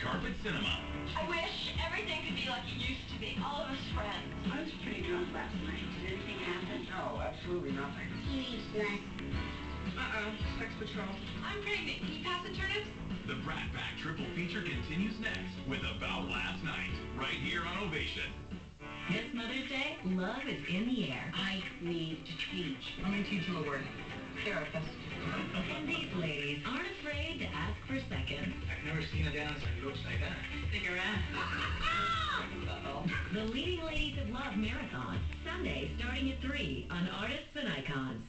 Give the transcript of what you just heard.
carpet cinema. I wish everything could be like it used to be. All of us friends. I was pretty drunk last night. Did anything happen? No, absolutely nothing. He needs less. Uh-oh. Sex patrol. I'm pregnant. Can you pass the turnips? The Brat Pack triple feature continues next with About Last Night, right here on Ovation. This Mother's Day, love is in the air. I need to teach. Let me teach you a word. Therapist. And these ladies aren't afraid to ask for seconds. I've never seen a dance that looks like that. Stick around. Uh-oh. The Leading Ladies of Love Marathon, Sunday starting at 3 on Artists and Icons.